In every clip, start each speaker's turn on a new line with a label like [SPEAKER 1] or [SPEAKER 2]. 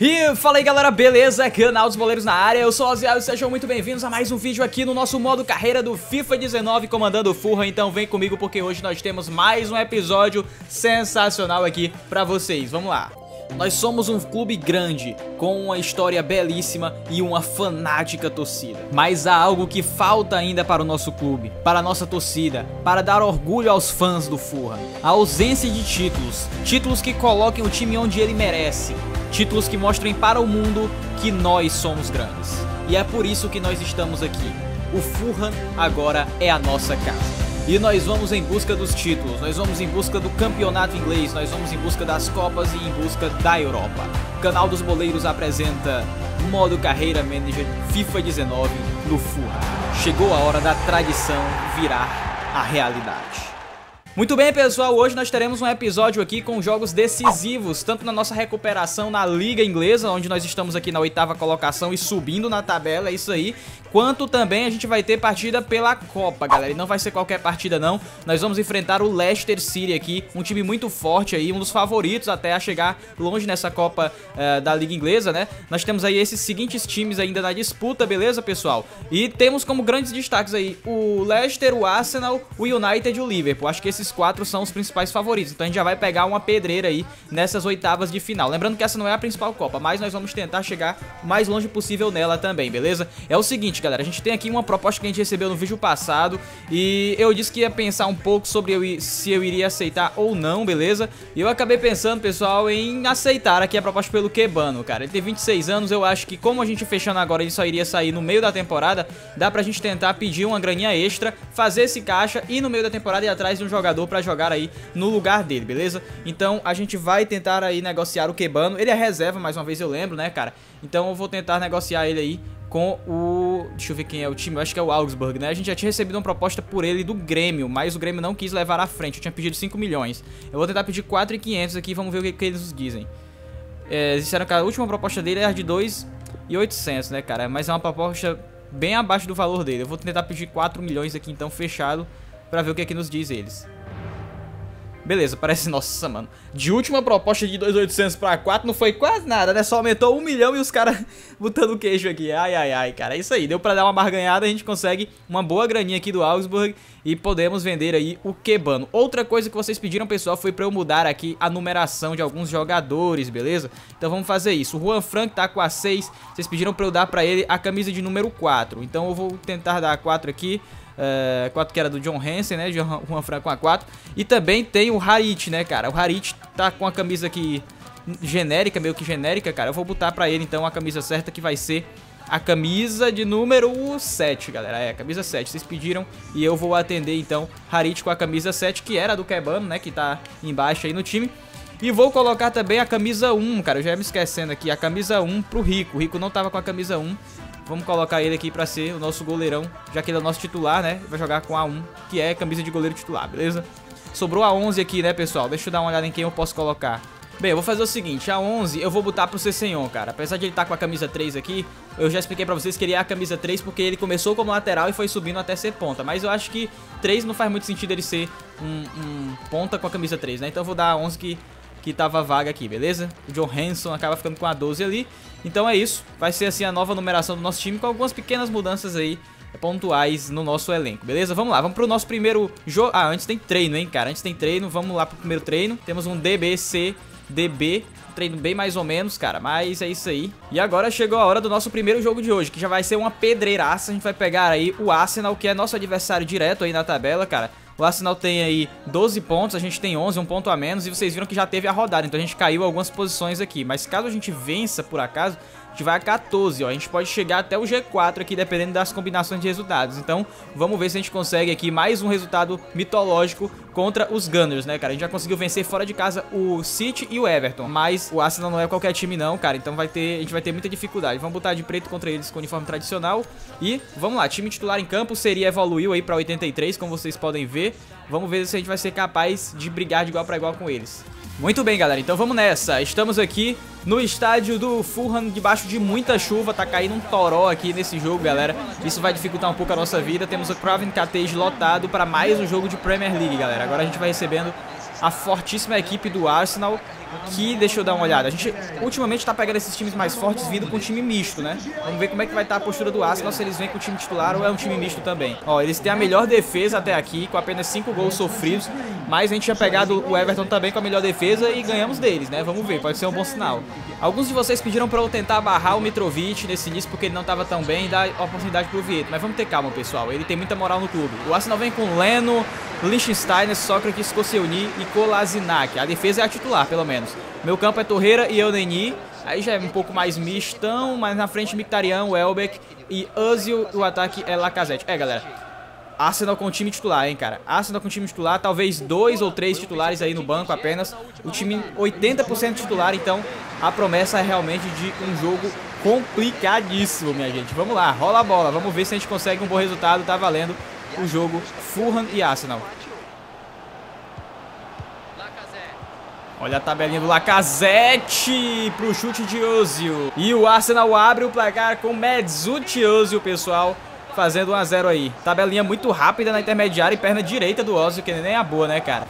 [SPEAKER 1] E fala aí galera, beleza? Canal dos Boleiros na área, eu sou o Oziel e sejam muito bem-vindos a mais um vídeo aqui no nosso modo carreira do FIFA 19 comandando o Furra, então vem comigo porque hoje nós temos mais um episódio sensacional aqui pra vocês, vamos lá. Nós somos um clube grande, com uma história belíssima e uma fanática torcida. Mas há algo que falta ainda para o nosso clube, para a nossa torcida, para dar orgulho aos fãs do Furra. A ausência de títulos, títulos que coloquem o time onde ele merece, títulos que mostrem para o mundo que nós somos grandes. E é por isso que nós estamos aqui. O Fulham agora é a nossa casa. E nós vamos em busca dos títulos, nós vamos em busca do campeonato inglês, nós vamos em busca das Copas e em busca da Europa. O canal dos Boleiros apresenta modo Carreira Manager FIFA 19 no Fulham. Chegou a hora da tradição virar a realidade. Muito bem, pessoal, hoje nós teremos um episódio aqui com jogos decisivos, tanto na nossa recuperação na Liga Inglesa, onde nós estamos aqui na oitava colocação e subindo na tabela, é isso aí, quanto também a gente vai ter partida pela Copa, galera, e não vai ser qualquer partida não, nós vamos enfrentar o Leicester City aqui, um time muito forte aí, um dos favoritos até a chegar longe nessa Copa uh, da Liga Inglesa, né? Nós temos aí esses seguintes times ainda na disputa, beleza, pessoal? E temos como grandes destaques aí o Leicester, o Arsenal, o United e o Liverpool, acho que esses quatro são os principais favoritos. Então a gente já vai pegar uma pedreira aí nessas oitavas de final. Lembrando que essa não é a principal Copa, mas nós vamos tentar chegar o mais longe possível nela também, beleza? É o seguinte, galera, a gente tem aqui uma proposta que a gente recebeu no vídeo passado e eu disse que ia pensar um pouco sobre eu, se eu iria aceitar ou não, beleza? E eu acabei pensando, pessoal, em aceitar aqui a proposta pelo Kebano, cara. Ele tem 26 anos, eu acho que como a gente fechando agora ele só iria sair no meio da temporada, dá pra gente tentar pedir uma graninha extra, fazer esse caixa e no meio da temporada ir atrás de um jogador para jogar aí no lugar dele, beleza? Então a gente vai tentar aí negociar o Kebano. Ele é reserva, mais uma vez eu lembro, né, cara? Então eu vou tentar negociar ele aí com o... Deixa eu ver quem é o time, eu acho que é o Augsburg, né? A gente já tinha recebido uma proposta por ele do Grêmio, mas o Grêmio não quis levar à frente, eu tinha pedido 5 milhões. Eu vou tentar pedir 4,500 aqui, vamos ver o que, que eles nos dizem. É, eles disseram que a última proposta dele era de 2,800, né, cara? Mas é uma proposta bem abaixo do valor dele. Eu vou tentar pedir 4 milhões aqui, então, fechado, pra ver o que é que nos diz eles. Beleza, parece... Nossa, mano. De última proposta de 2.800 pra 4 não foi quase nada, né? Só aumentou um milhão e os caras botando queijo aqui. Ai, ai, ai, cara. É isso aí. Deu pra dar uma barganhada, a gente consegue uma boa graninha aqui do Augsburg e podemos vender aí o Kebano. Outra coisa que vocês pediram, pessoal, foi pra eu mudar aqui a numeração de alguns jogadores, beleza? Então vamos fazer isso. O Juan Frank tá com a 6. Vocês pediram pra eu dar pra ele a camisa de número 4. Então eu vou tentar dar a 4 aqui. Uh, 4 que era do John Hansen, né? Juan Franco a 4. E também tem o Harit, né, cara? O Harit tá com a camisa aqui genérica, meio que genérica, cara. Eu vou botar pra ele, então, a camisa certa que vai ser a camisa de número 7, galera. É, camisa 7. Vocês pediram e eu vou atender, então, Harit com a camisa 7, que era do Kebano, né? Que tá embaixo aí no time. E vou colocar também a camisa 1, cara. Eu já ia me esquecendo aqui. A camisa 1 pro Rico. O Rico não tava com a camisa 1. Vamos colocar ele aqui pra ser o nosso goleirão, já que ele é o nosso titular, né? Vai jogar com a 1, que é camisa de goleiro titular, beleza? Sobrou a 11 aqui, né, pessoal? Deixa eu dar uma olhada em quem eu posso colocar. Bem, eu vou fazer o seguinte, a 11 eu vou botar pro Cessenhon, cara. Apesar de ele estar tá com a camisa 3 aqui, eu já expliquei pra vocês que ele é a camisa 3 porque ele começou como lateral e foi subindo até ser ponta. Mas eu acho que 3 não faz muito sentido ele ser um, um ponta com a camisa 3, né? Então eu vou dar a 11 que que tava vaga aqui, beleza? O John Hanson acaba ficando com a 12 ali. Então é isso, vai ser assim a nova numeração do nosso time com algumas pequenas mudanças aí pontuais no nosso elenco, beleza? Vamos lá, vamos pro nosso primeiro jogo. Ah, antes tem treino, hein, cara? Antes tem treino, vamos lá pro primeiro treino. Temos um DBC, DB, treino bem mais ou menos, cara, mas é isso aí. E agora chegou a hora do nosso primeiro jogo de hoje, que já vai ser uma pedreiraça. A gente vai pegar aí o Arsenal, que é nosso adversário direto aí na tabela, cara. O Arsenal tem aí 12 pontos, a gente tem 11, um ponto a menos. E vocês viram que já teve a rodada, então a gente caiu algumas posições aqui. Mas caso a gente vença por acaso, gente vai a 14, ó. A gente pode chegar até o G4 aqui, dependendo das combinações de resultados. Então, vamos ver se a gente consegue aqui mais um resultado mitológico contra os Gunners, né, cara? A gente já conseguiu vencer fora de casa o City e o Everton, mas o Arsenal não é qualquer time não, cara. Então vai ter, a gente vai ter muita dificuldade. Vamos botar de preto contra eles com uniforme tradicional e vamos lá. Time titular em campo seria evoluiu aí para 83, como vocês podem ver. Vamos ver se a gente vai ser capaz de brigar de igual para igual com eles. Muito bem, galera, então vamos nessa. Estamos aqui no estádio do Fulham, debaixo de muita chuva. Tá caindo um toró aqui nesse jogo, galera. Isso vai dificultar um pouco a nossa vida. Temos o Craven Cottage lotado para mais um jogo de Premier League, galera. Agora a gente vai recebendo a fortíssima equipe do Arsenal, que, deixa eu dar uma olhada, a gente ultimamente tá pegando esses times mais fortes vindo com time misto, né? Vamos ver como é que vai estar tá a postura do Arsenal, se eles vêm com o time titular ou é um time misto também. Ó, eles têm a melhor defesa até aqui, com apenas 5 gols sofridos, mas a gente tinha pegado o Everton também com a melhor defesa e ganhamos deles, né? Vamos ver, pode ser um bom sinal. Alguns de vocês pediram pra eu tentar barrar o Mitrovic nesse início porque ele não tava tão bem e dar oportunidade pro Vieto, mas vamos ter calma, pessoal, ele tem muita moral no clube. O Arsenal vem com Leno, Liechtensteiner, Sócrates, Koscielny e Kolasinac. A defesa é a titular, pelo menos. Meu campo é Torreira e Euneni. Aí já é um pouco mais mistão, mas na frente Mictarian, Welbeck e Ozil. O ataque é Lacazette. É, galera. Arsenal com time titular, hein, cara. Arsenal com time titular, talvez dois ou três titulares aí no banco apenas. O time 80% titular, então a promessa é realmente de um jogo complicadíssimo, minha gente. Vamos lá, rola a bola. Vamos ver se a gente consegue um bom resultado. Tá valendo o jogo Fulham e Arsenal. Olha a tabelinha do Lacazette pro chute de Ozil. E o Arsenal abre o placar com Medzut Ozil, pessoal, fazendo 1x0 aí. Tabelinha muito rápida na intermediária e perna direita do Ozil, que nem é a boa, né, cara?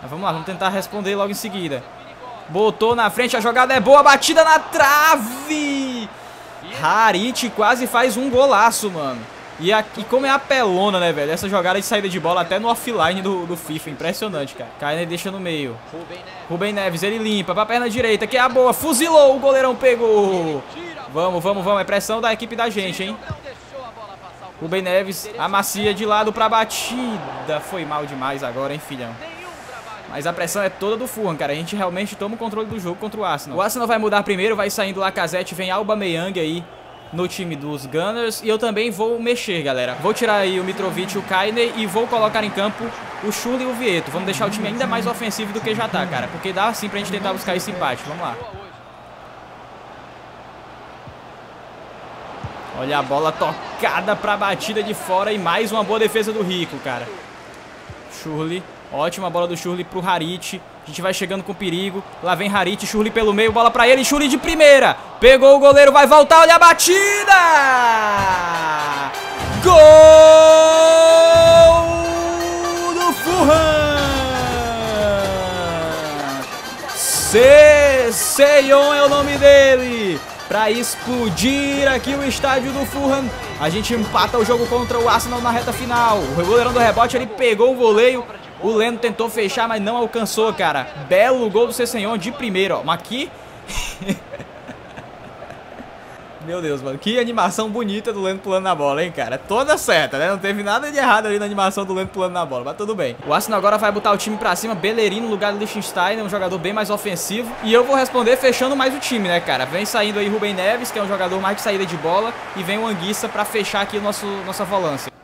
[SPEAKER 1] Mas vamos lá, vamos tentar responder logo em seguida. Botou na frente, a jogada é boa, batida na trave! Harit quase faz um golaço, mano. E, aqui, como é apelona, né, velho? Essa jogada de saída de bola até no offline do, do FIFA. Impressionante, cara. Kainer deixa no meio. Rubem Neves, ele limpa pra perna direita, que é a boa. Fuzilou, o goleirão pegou. Vamos, vamos, vamos. É pressão da equipe da gente, hein? Rubem Neves, amacia de lado pra batida. Foi mal demais agora, hein, filhão? Mas a pressão é toda do Fulham, cara. A gente realmente toma o controle do jogo contra o Arsenal. O Arsenal vai mudar primeiro, vai saindo Lacazette, vem Alba Meyang aí no time dos Gunners. E eu também vou mexer, galera. Vou tirar aí o Mitrovic e o Kainer e vou colocar em campo o Chuli e o Vieto. Vamos deixar o time ainda mais ofensivo do que já tá, cara. Porque dá sim pra gente tentar buscar esse empate. Vamos lá. Olha a bola tocada pra batida de fora e mais uma boa defesa do Rico, cara. Churli Ótima bola do Shurley pro Harit. A gente vai chegando com perigo. Lá vem Harit, Shurley pelo meio, bola pra ele, Shurley de primeira. Pegou o goleiro, vai voltar, olha a batida! Gol do Fulham! Seion é o nome dele. Pra explodir aqui o estádio do Fulham. A gente empata o jogo contra o Arsenal na reta final. O goleirão do rebote, ele pegou o voleio o Leno tentou fechar, mas não alcançou, cara. Belo gol do Cessenhon de primeiro, ó. Mas aqui... Meu Deus, mano. Que animação bonita do Leno pulando na bola, hein, cara. Toda certa, né? Não teve nada de errado ali na animação do Leno pulando na bola, mas tudo bem. O Arsenal agora vai botar o time pra cima. Bellerin no lugar do Liechtenstein, um jogador bem mais ofensivo. E eu vou responder fechando mais o time, né, cara? Vem saindo aí Rubem Neves, que é um jogador mais de saída de bola. E vem o Anguissa pra fechar aqui o nosso, nossa volância.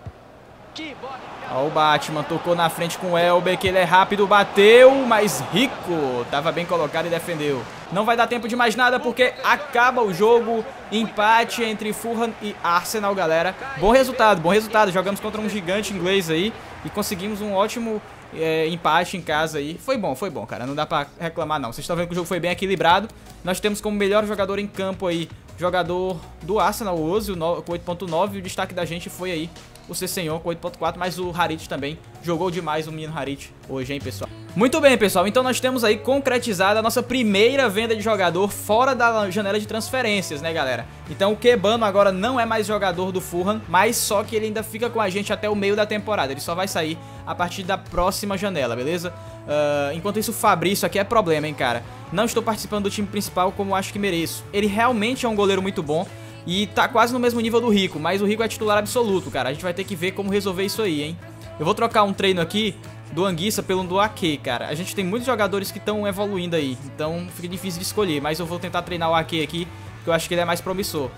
[SPEAKER 1] Ó, o Batman tocou na frente com o Elber, que ele é rápido, bateu, mas Rico tava bem colocado e defendeu. Não vai dar tempo de mais nada porque acaba o jogo, empate entre Fulham e Arsenal, galera. Bom resultado, bom resultado. Jogamos contra um gigante inglês aí e conseguimos um ótimo é, empate em casa aí. Foi bom, foi bom, cara. Não dá pra reclamar, não. Vocês estão vendo que o jogo foi bem equilibrado. Nós temos como melhor jogador em campo aí, jogador do Arsenal, o Ozil, com 8.9. O destaque da gente foi aí o Cessenhon com 8.4, mas o Harit também jogou demais o menino Harit hoje, hein, pessoal. Muito bem, pessoal, então nós temos aí concretizada a nossa primeira venda de jogador fora da janela de transferências, né, galera? Então o Kebano agora não é mais jogador do Fulham, mas só que ele ainda fica com a gente até o meio da temporada, ele só vai sair a partir da próxima janela, beleza? Uh, enquanto isso, o Fabrício aqui é problema, hein, cara? Não estou participando do time principal como acho que mereço. Ele realmente é um goleiro muito bom, e tá quase no mesmo nível do Rico, mas o Rico é titular absoluto, cara. A gente vai ter que ver como resolver isso aí, hein? Eu vou trocar um treino aqui do Anguissa pelo do Ake, cara. A gente tem muitos jogadores que estão evoluindo aí, então fica difícil de escolher. Mas eu vou tentar treinar o Ake aqui, que eu acho que ele é mais promissor.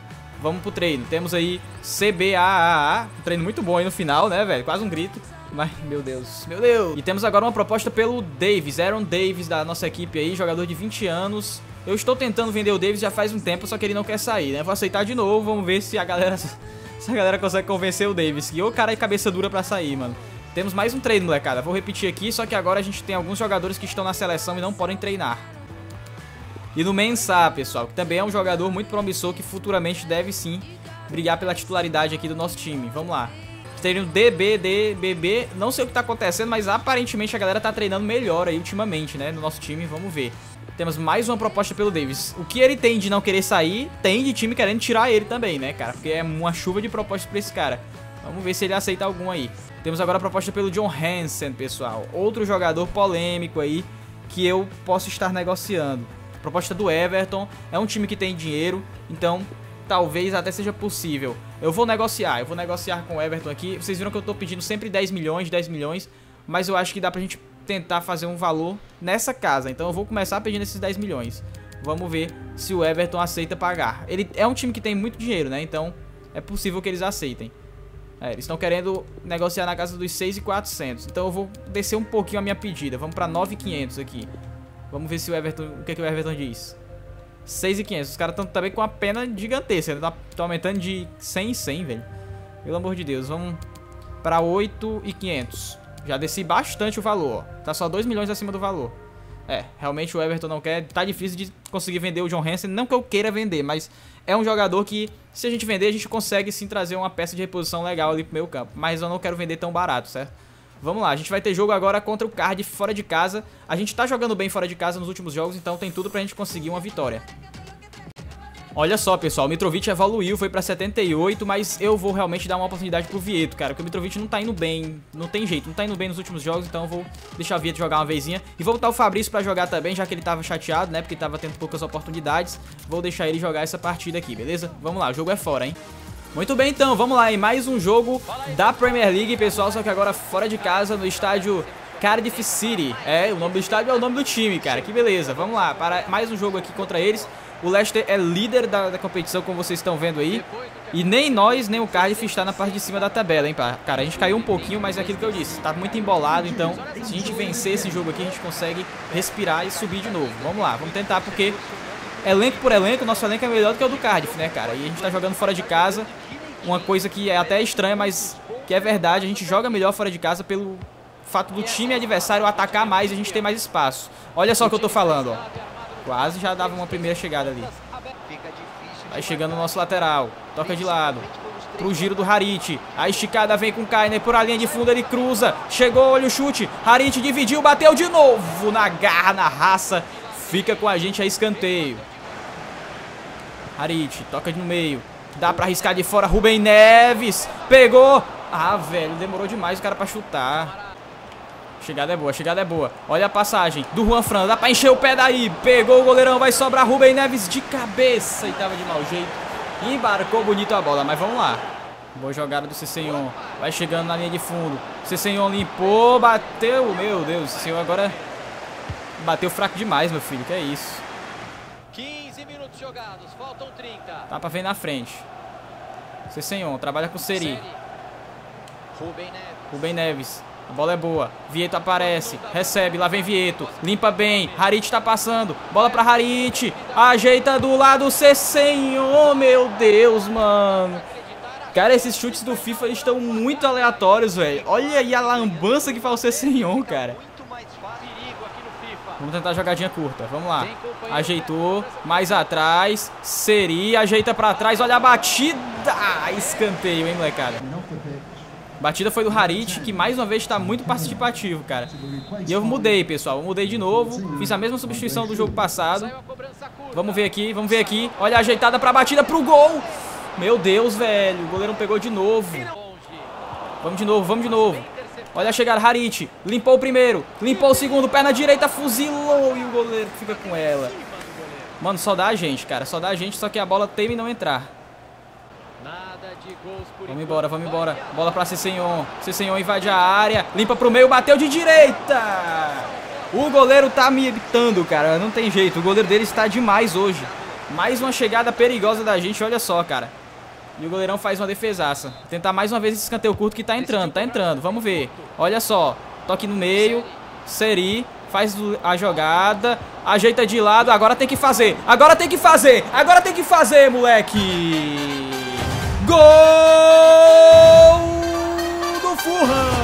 [SPEAKER 1] Vamos pro treino. Temos aí CBAAA, um treino muito bom aí no final, né, velho? Quase um grito. Mas, meu Deus, meu Deus. E temos agora uma proposta pelo Davis, Aaron Davis da nossa equipe aí, jogador de 20 anos. Eu estou tentando vender o Davis já faz um tempo, só que ele não quer sair, né? Vou aceitar de novo, vamos ver se a galera se a galera consegue convencer o Davis. E o cara é cabeça dura pra sair, mano. Temos mais um treino, molecada. Vou repetir aqui, só que agora a gente tem alguns jogadores que estão na seleção e não podem treinar. E no Mensah, pessoal, que também é um jogador muito promissor que futuramente deve sim brigar pela titularidade aqui do nosso time. Vamos lá. treino DBDBB. Não sei o que tá acontecendo, mas aparentemente a galera tá treinando melhor aí ultimamente, né? No nosso time, vamos ver. Temos mais uma proposta pelo Davis. O que ele tem de não querer sair, tem de time querendo tirar ele também, né, cara? Porque é uma chuva de propostas pra esse cara. Vamos ver se ele aceita algum aí. Temos agora a proposta pelo John Hansen, pessoal. Outro jogador polêmico aí que eu posso estar negociando. Proposta do Everton. É um time que tem dinheiro, então talvez até seja possível. Eu vou negociar, eu vou negociar com o Everton aqui. Vocês viram que eu tô pedindo sempre 10 milhões, 10 milhões, mas eu acho que dá pra gente tentar fazer um valor nessa casa. Então eu vou começar pedindo esses 10 milhões. Vamos ver se o Everton aceita pagar. Ele é um time que tem muito dinheiro, né? Então é possível que eles aceitem. É, eles estão querendo negociar na casa dos 6,400. Então eu vou descer um pouquinho a minha pedida. Vamos para 9,500 aqui. Vamos ver se o Everton, o que, que o Everton diz. 6,500. Os caras estão também com uma pena gigantesca. Tá, tá aumentando de 100 em 100, velho. Pelo amor de Deus. Vamos para 8,500. Já desci bastante o valor, ó. Tá só 2 milhões acima do valor. É, realmente o Everton não quer. Tá difícil de conseguir vender o John Hansen. Não que eu queira vender, mas é um jogador que, se a gente vender, a gente consegue sim trazer uma peça de reposição legal ali pro meio campo. Mas eu não quero vender tão barato, certo? Vamos lá, a gente vai ter jogo agora contra o Cardiff fora de casa. A gente tá jogando bem fora de casa nos últimos jogos, então tem tudo pra gente conseguir uma vitória. Olha só, pessoal, o Mitrovic evoluiu, foi pra 78, mas eu vou realmente dar uma oportunidade pro Vieto, cara, porque o Mitrovic não tá indo bem, não tem jeito, não tá indo bem nos últimos jogos, então eu vou deixar o Vieto jogar uma vezinha. E vou botar o Fabrício pra jogar também, já que ele tava chateado, né, porque tava tendo poucas oportunidades. Vou deixar ele jogar essa partida aqui, beleza? Vamos lá, o jogo é fora, hein? Muito bem, então, vamos lá, em mais um jogo da Premier League, pessoal, só que agora fora de casa, no estádio Cardiff City. É, o nome do estádio é o nome do time, cara, que beleza. Vamos lá, para mais um jogo aqui contra eles. O Leicester é líder da, da, competição, como vocês estão vendo aí. E nem nós, nem o Cardiff está na parte de cima da tabela, hein. Cara, a gente caiu um pouquinho, mas é aquilo que eu disse. Tá muito embolado, então se a gente vencer esse jogo aqui, a gente consegue respirar e subir de novo. Vamos lá, vamos tentar, porque elenco por elenco, nosso elenco é melhor do que o do Cardiff, né, cara? E a gente tá jogando fora de casa. Uma coisa que é até estranha, mas que é verdade. A gente joga melhor fora de casa pelo fato do time adversário atacar mais e a gente ter mais espaço. Olha só o que eu tô falando, ó. Quase já dava uma primeira chegada ali. Vai chegando o nosso lateral. Toca de lado. Pro giro do Harit. A esticada vem com o Kainer por a linha de fundo. Ele cruza. Chegou, olha o chute. Harit dividiu, bateu de novo. Na garra, na raça. Fica com a gente a escanteio. Harit, toca no meio. Dá pra arriscar de fora. Rubem Neves. Pegou. Ah, velho, demorou demais o cara pra chutar. Chegada é boa, chegada é boa. Olha a passagem do Juan Fran. Dá pra encher o pé daí. Pegou o goleirão. Vai sobrar Rubem Neves de cabeça. E tava de mau jeito. Embarcou bonito a bola. Mas vamos lá. Boa jogada do Cessenhon. Vai chegando na linha de fundo. Cessenhon limpou. Bateu. Meu Deus. O Cessenhon agora bateu fraco demais, meu filho. Que é isso. 15 minutos jogados. Faltam 30. Tá pra ver na frente. Cessenhon. Trabalha com o Seri. Rubem Neves. Rubem Neves. A bola é boa. Vieto aparece. Recebe. Lá vem Vieto. Limpa bem. Harit tá passando. Bola pra Harit. Ajeita do lado. Cessenhon. Meu Deus, mano. Cara, esses chutes do FIFA estão muito aleatórios, velho. Olha aí a lambança que faz o Cessenhon, cara. Vamos tentar jogadinha curta. Vamos lá. Ajeitou. Mais atrás. Seria. Ajeita pra trás. Olha a batida. Escanteio, hein, molecada. Batida foi do Harit, que mais uma vez está muito participativo, cara. E eu mudei, pessoal. Eu mudei de novo. Fiz a mesma substituição do jogo passado. Vamos ver aqui, vamos ver aqui. Olha a ajeitada para a batida pro gol. Meu Deus, velho. O goleiro pegou de novo. Vamos de novo, vamos de novo. Olha a chegada, Harit. Limpou o primeiro. Limpou o segundo. Perna direita, fuzilou. E o goleiro fica com ela. Mano, só dá a gente, cara. Só dá a gente, só que a bola teme em não entrar. Vamos embora, vamos embora. Bola pra Cessenhon. Cessenhon invade a área. Limpa pro meio, bateu de direita. O goleiro tá me evitando, cara. Não tem jeito. O goleiro dele está demais hoje. Mais uma chegada perigosa da gente, olha só, cara. E o goleirão faz uma defesaça. Tentar mais uma vez esse escanteio curto que tá entrando, tá entrando. Vamos ver. Olha só. Toque no meio. Seri. Faz a jogada. Ajeita de lado. Agora tem que fazer. Agora tem que fazer. Agora tem que fazer, moleque. Gol do Fulham!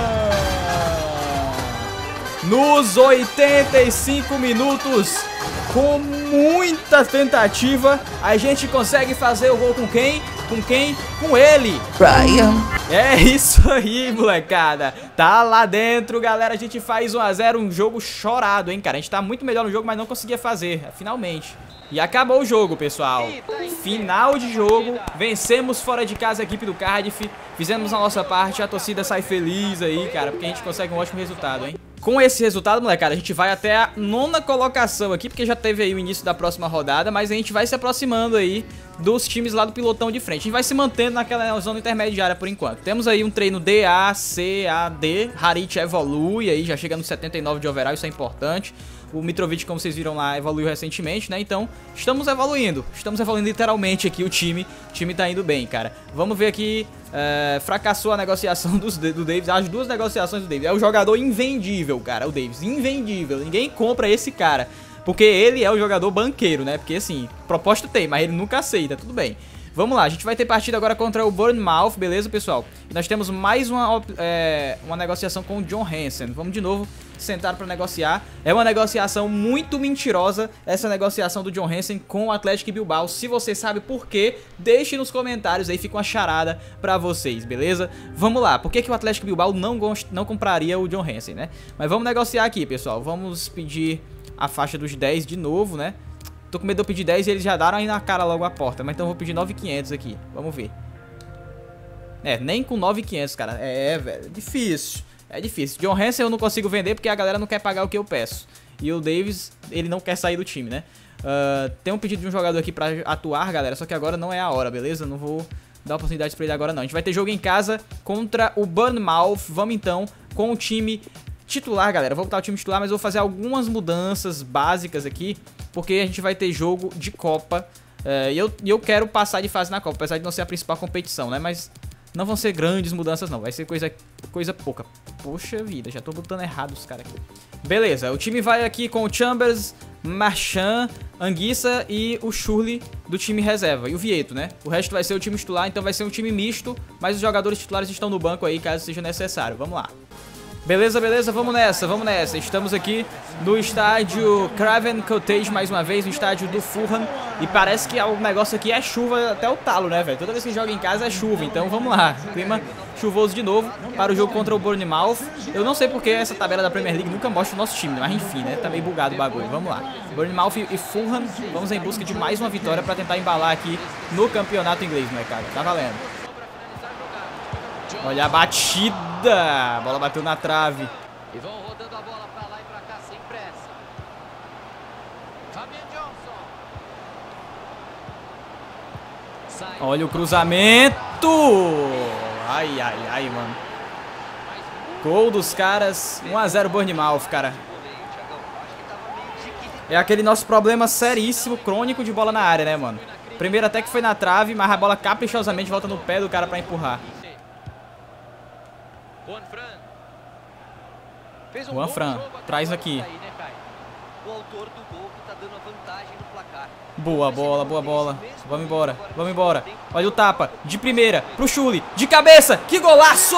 [SPEAKER 1] Nos 85 minutos com muita tentativa, a gente consegue fazer o gol com quem? Com quem? Com ele!
[SPEAKER 2] Brian.
[SPEAKER 1] É isso aí, molecada. Tá lá dentro, galera. A gente faz 1x0, um jogo chorado, hein, cara. A gente tá muito melhor no jogo, mas não conseguia fazer, finalmente. E acabou o jogo, pessoal. Final de jogo. Vencemos fora de casa a equipe do Cardiff. Fizemos a nossa parte. A torcida sai feliz aí, cara, porque a gente consegue um ótimo resultado, hein? Com esse resultado, molecada, a gente vai até a nona colocação aqui, porque já teve aí o início da próxima rodada, mas a gente vai se aproximando aí dos times lá do pilotão de frente. A gente vai se mantendo naquela zona intermediária por enquanto. Temos aí um treino DA, C, A, D, Harit evolui aí, já chega no 79 de overall, isso é importante. O Mitrovic, como vocês viram lá, evoluiu recentemente, né? Então, estamos evoluindo. Estamos evoluindo literalmente aqui o time. O time tá indo bem, cara. Vamos ver aqui. É, fracassou a negociação dos, do Davis. As duas negociações do Davis. É o jogador invendível, cara. O Davis. Invendível. Ninguém compra esse cara. Porque ele é o jogador banqueiro, né? Porque assim, proposta tem, mas ele nunca aceita. Tudo bem. Vamos lá, a gente vai ter partida agora contra o Bournemouth, beleza, pessoal? E nós temos mais uma, é, uma negociação com o John Hansen. Vamos de novo sentar para negociar. É uma negociação muito mentirosa, essa negociação do John Hansen com o Atlético Bilbao. Se você sabe por quê, deixe nos comentários aí, fica uma charada para vocês, beleza? Vamos lá, por que, que o Atlético Bilbao não, não compraria o John Hansen, né? Mas vamos negociar aqui, pessoal. Vamos pedir a faixa dos 10 de novo, né? Tô com medo de eu pedir 10 e eles já deram aí na cara logo a porta. Mas então eu vou pedir 9,500 aqui. Vamos ver. É, nem com 9,500, cara. É, velho. É difícil. É difícil. John Hansen eu não consigo vender porque a galera não quer pagar o que eu peço. E o Davis, ele não quer sair do time, né? Uh, tem um pedido de um jogador aqui pra atuar, galera. Só que agora não é a hora, beleza? Não vou dar oportunidade pra ele agora, não. A gente vai ter jogo em casa contra o Burnmouth. Vamos então com o time titular, galera. Vou botar o time titular, mas vou fazer algumas mudanças básicas aqui, porque a gente vai ter jogo de Copa. É, e eu, eu quero passar de fase na Copa, apesar de não ser a principal competição, né? Mas não vão ser grandes mudanças, não. Vai ser coisa, coisa pouca. Poxa vida, já tô botando errado os caras aqui. Beleza, o time vai aqui com o Chambers, Marchand, Anguissa e o Shurley do time reserva. E o Vieto, né? O resto vai ser o time titular, então vai ser um time misto, mas os jogadores titulares estão no banco aí, caso seja necessário. Vamos lá. Beleza, beleza, vamos nessa, vamos nessa. Estamos aqui no estádio Craven Cottage mais uma vez, no estádio do Fulham. E parece que o negócio aqui é chuva até o talo, né, velho? Toda vez que joga em casa é chuva, então vamos lá. Clima chuvoso de novo para o jogo contra o Bournemouth. Eu não sei porque essa tabela da Premier League nunca mostra o nosso time, mas enfim, né? Tá meio bugado o bagulho. Vamos lá. Bournemouth e Fulham, vamos em busca de mais uma vitória para tentar embalar aqui no campeonato inglês, mercado. Tá valendo. Olha a batida a bola bateu na trave. E vão rodando a bola lá e pra cá sem pressa. Fabian Johnson. Olha o cruzamento. Ai, ai, ai, mano. Gol dos caras. 1x0 Bournemouth, cara. É aquele nosso problema seríssimo, crônico de bola na área, né, mano? Primeiro até que foi na trave, mas a bola caprichosamente volta no pé do cara pra empurrar. Juan Fran. Fez um Juan Fran, traz aqui. né, o autor do gol que tá dando a vantagem no placar. Boa bola, boa bola. Vamos embora, vamos embora. Olha o tapa, de primeira, pro Chuli, de cabeça. Que golaço!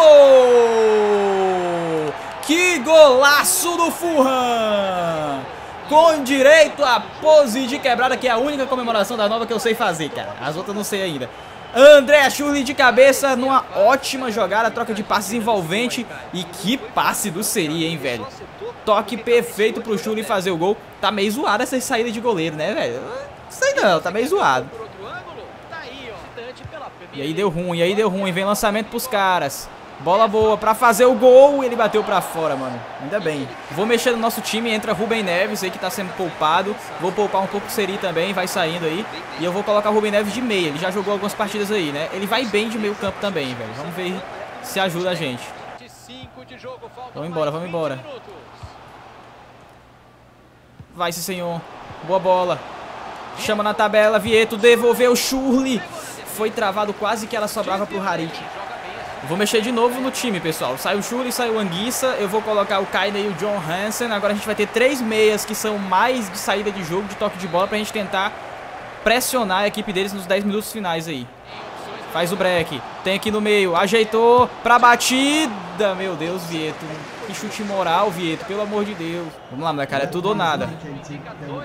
[SPEAKER 1] Que golaço do Fulham! Com direito à pose de quebrada, que é a única comemoração da nova que eu sei fazer, cara. As outras não sei ainda. André Schurli de cabeça numa ótima jogada, troca de passes envolvente. E que passe do seria, hein, velho? Toque perfeito pro Schurli fazer o gol. Tá meio zoado essa saída de goleiro, né, velho? Sei não, tá meio zoado. E aí deu ruim, e aí deu ruim. Vem lançamento pros caras. Bola boa pra fazer o gol. Ele bateu pra fora, mano. Ainda bem. Vou mexer no nosso time. Entra Rubem Neves aí que tá sendo poupado. Vou poupar um pouco o Seri também. Vai saindo aí. E eu vou colocar o Rubem Neves de meia. Ele já jogou algumas partidas aí, né? Ele vai bem de meio campo também, velho. Vamos ver se ajuda a gente. Vamos embora, vamos embora. Vai, esse senhor. Boa bola. Chama na tabela. Vieto devolveu o Shurley. Foi travado quase que ela sobrava pro Harit. Vou mexer de novo no time, pessoal. Saiu o Shuri, saiu o Anguissa. Eu vou colocar o Kaina e o John Hansen. Agora a gente vai ter três meias que são mais de saída de jogo, de toque de bola, pra gente tentar pressionar a equipe deles nos 10 minutos finais aí. Faz o break. Tem aqui no meio. Ajeitou pra batida. Meu Deus, Vieto. Que chute moral, Vieto. Pelo amor de Deus. Vamos lá, molecada. É tudo ou nada.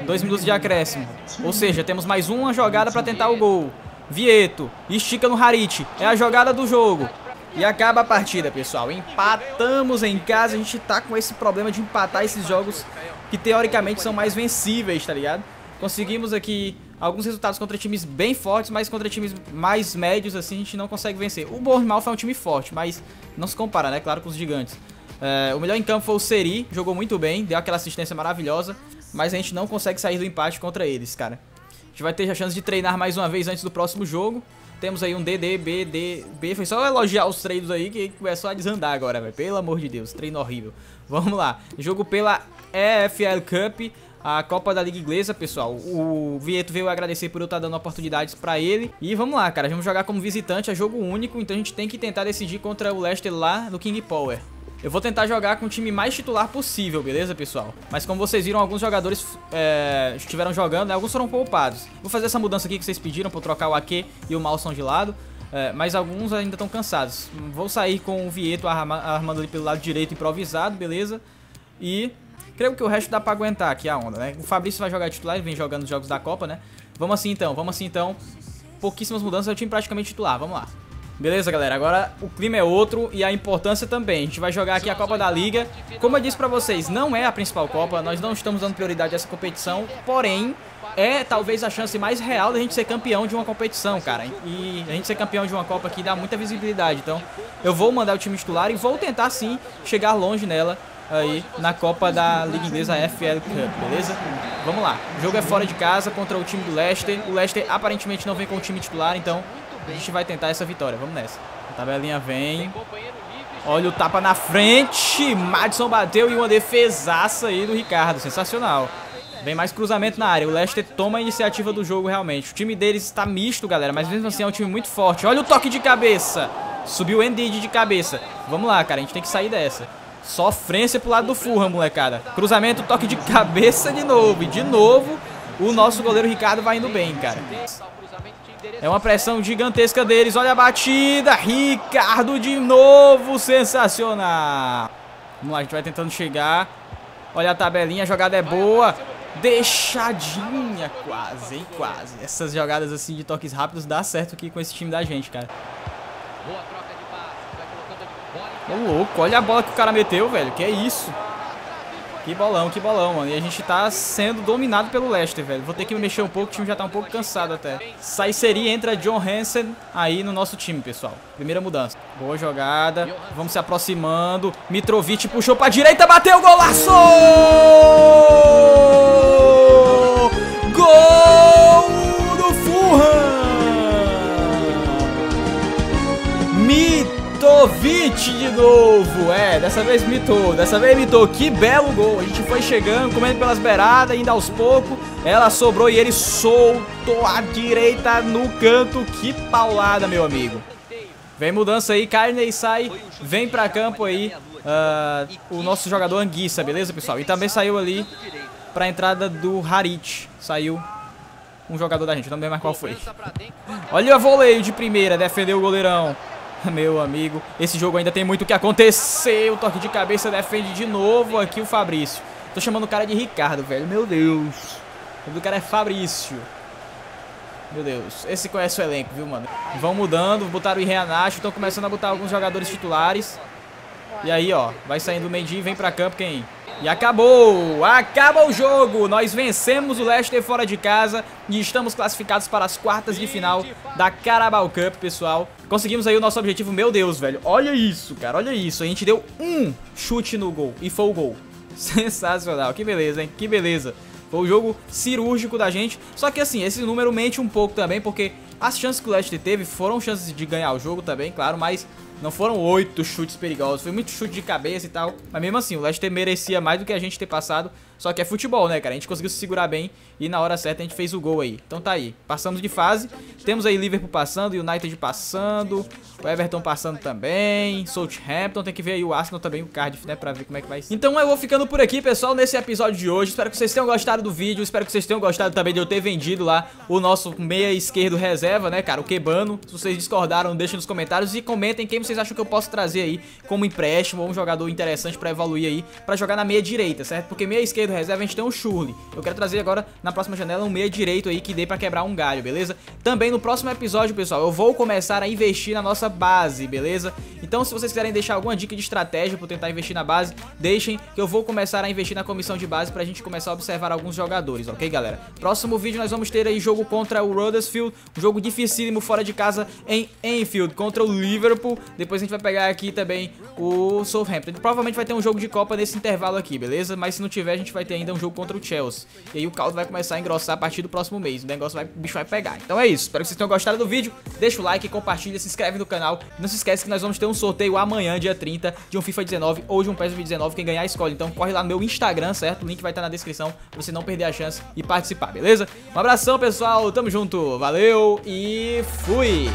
[SPEAKER 1] Dois minutos de acréscimo. Ou seja, temos mais uma jogada pra tentar o gol. Vieto. Estica no Harit. É a jogada do jogo. E acaba a partida, pessoal. Empatamos em casa. A gente tá com esse problema de empatar esses jogos que teoricamente são mais vencíveis, tá ligado? Conseguimos aqui alguns resultados contra times bem fortes, mas contra times mais médios, assim, a gente não consegue vencer. O Bournemouth é um time forte, mas não se compara, né? Claro, com os gigantes. É, o melhor em campo foi o Seri, jogou muito bem, deu aquela assistência maravilhosa, mas a gente não consegue sair do empate contra eles, cara. Gente vai ter a chance de treinar mais uma vez antes do próximo jogo. Temos aí um DD, B, D, B. Foi só elogiar os treinos aí que começou a desandar agora, velho. Pelo amor de Deus, treino horrível. Vamos lá. Jogo pela EFL Cup a Copa da Liga Inglesa, pessoal. O Vieto veio agradecer por eu estar dando oportunidades pra ele. E vamos lá, cara. Vamos jogar como visitante, é jogo único, então a gente tem que tentar decidir contra o Leicester lá no King Power. Eu vou tentar jogar com o time mais titular possível, beleza, pessoal? Mas como vocês viram, alguns jogadores é, estiveram jogando, né? alguns foram poupados. Vou fazer essa mudança aqui que vocês pediram pra trocar o Ake e o Malson de lado. É, mas alguns ainda estão cansados. Vou sair com o Vieto armando ali pelo lado direito improvisado, beleza? E Creio que o resto dá pra aguentar aqui a onda, né? O Fabrício vai jogar titular, ele vem jogando os jogos da Copa, né? Vamos assim então, vamos assim então. Pouquíssimas mudanças, é o time praticamente titular, vamos lá. Beleza, galera, agora o clima é outro e a importância também. A gente vai jogar aqui a Copa da Liga. Como eu disse pra vocês, não é a principal Copa, nós não estamos dando prioridade a essa competição, porém, é talvez a chance mais real da gente ser campeão de uma competição, cara. E a gente ser campeão de uma Copa aqui dá muita visibilidade. Então, eu vou mandar o time titular e vou tentar sim chegar longe nela aí na Copa da Liga Inglesa FL Cup, beleza? Vamos lá. O jogo é fora de casa contra o time do Leicester. O Leicester aparentemente não vem com o time titular, então a gente vai tentar essa vitória. Vamos nessa. A tabelinha vem. Olha o tapa na frente. Madison bateu e uma defesaça aí do Ricardo. Sensacional. Vem mais cruzamento na área. O Leicester toma a iniciativa do jogo realmente. O time deles está misto, galera. Mas mesmo assim é um time muito forte. Olha o toque de cabeça. Subiu o Endid de cabeça. Vamos lá, cara. A gente tem que sair dessa. Sofrência pro lado do Fulham, molecada. Cruzamento, toque de cabeça de novo. E de novo, o nosso goleiro Ricardo vai indo bem, cara. É uma pressão gigantesca deles. Olha a batida. Ricardo de novo. Sensacional. Vamos lá, a gente vai tentando chegar. Olha a tabelinha, a jogada é boa. Deixadinha, quase, hein? Quase. Essas jogadas assim de toques rápidos dá certo aqui com esse time da gente, cara. Boa troca. Ô, louco, olha a bola que o cara meteu, velho. Que é isso? Que bolão, que bolão, mano. E a gente tá sendo dominado pelo Leicester, velho. Vou ter que me mexer um pouco, o time já tá um pouco cansado até. Sai seria, entra John Hansen aí no nosso time, pessoal. Primeira mudança. Boa jogada. Vamos se aproximando. Mitrovic puxou pra direita, bateu, golaço! Novo. É, dessa vez mitou. Dessa vez mitou. Que belo gol. A gente foi chegando, comendo pelas beiradas, indo aos poucos. Ela sobrou e ele soltou a direita no canto. Que paulada, meu amigo. Vem mudança aí. Carney sai. Vem pra campo aí. Uh, o nosso jogador Anguissa, beleza, pessoal? E também saiu ali pra entrada do Harit. Saiu um jogador da gente. Não lembro mais qual foi. Olha o voleio de primeira. Defendeu o goleirão. Meu amigo, esse jogo ainda tem muito o que acontecer. O toque de cabeça defende de novo aqui o Fabrício. Tô chamando o cara de Ricardo, velho. Meu Deus. O do cara é Fabrício. Meu Deus. Esse conhece o elenco, viu, mano? Vão mudando, botaram o Irreanacho. Estão começando a botar alguns jogadores titulares. E aí, ó. Vai saindo o Mendy, vem pra campo quem? E acabou! Acaba o jogo! Nós vencemos o Leicester fora de casa e estamos classificados para as quartas de final da Carabao Cup, pessoal. Conseguimos aí o nosso objetivo. Meu Deus, velho. Olha isso, cara. Olha isso. A gente deu um chute no gol e foi o gol. Sensacional. Que beleza, hein? Que beleza. Foi o jogo cirúrgico da gente. Só que assim, esse número mente um pouco também, porque as chances que o Leicester teve foram chances de ganhar o jogo também, claro, mas Não foram oito chutes perigosos, foi muito chute de cabeça e tal. Mas mesmo assim, o Leicester merecia mais do que a gente ter passado. Só que é futebol, né, cara? A gente conseguiu se segurar bem e na hora certa a gente fez o gol aí. Então tá aí. Passamos de fase. Temos aí Liverpool passando, United passando, o Everton passando também, Southampton. Tem que ver aí o Arsenal também, o Cardiff, né, pra ver como é que vai ser. Então eu vou ficando por aqui, pessoal, nesse episódio de hoje. Espero que vocês tenham gostado do vídeo. Espero que vocês tenham gostado também de eu ter vendido lá o nosso meia esquerdo reserva, né, cara? O Kebano. Se vocês discordaram, deixem nos comentários e comentem quem vocês acham que eu posso trazer aí como empréstimo ou um jogador interessante pra evoluir aí, pra jogar na meia direita, certo? Porque meia esquerda reserva a gente tem o Shurley. Eu quero trazer agora na próxima janela um meia direito aí que dê pra quebrar um galho, beleza? Também no próximo episódio, pessoal, eu vou começar a investir na nossa base, beleza? Então se vocês quiserem deixar alguma dica de estratégia pra tentar investir na base, deixem que eu vou começar a investir na comissão de base pra gente começar a observar alguns jogadores, ok, galera? Próximo vídeo nós vamos ter aí jogo contra o Ruddersfield, um jogo dificílimo fora de casa em Enfield contra o Liverpool. Depois a gente vai pegar aqui também o Southampton. Provavelmente vai ter um jogo de Copa nesse intervalo aqui, beleza? Mas se não tiver, a gente vai ter ainda um jogo contra o Chelsea. E aí o caldo vai começar a engrossar a partir do próximo mês. O negócio vai, o bicho vai pegar. Então é isso. Espero que vocês tenham gostado do vídeo. Deixa o like, compartilha, se inscreve no canal. Não se esquece que nós vamos ter um sorteio amanhã, dia 30, de um FIFA 19 ou de um PES 19. Quem ganhar escolhe. Então corre lá no meu Instagram, certo? O link vai estar na descrição pra você não perder a chance e participar, beleza? Um abração, pessoal. Tamo junto. Valeu e fui!